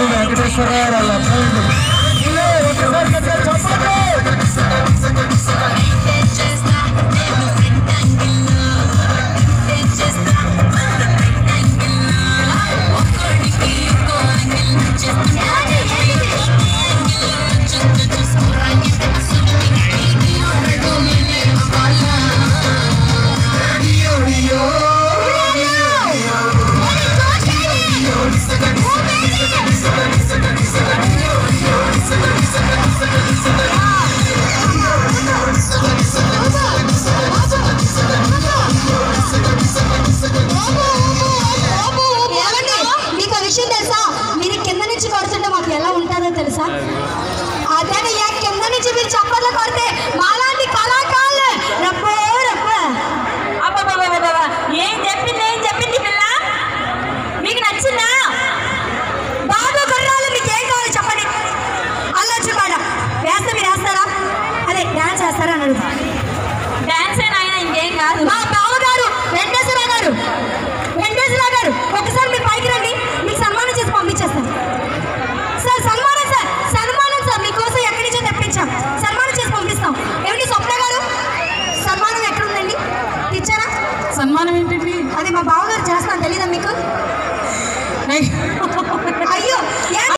Agnes Herrera, la punta. 맞 아.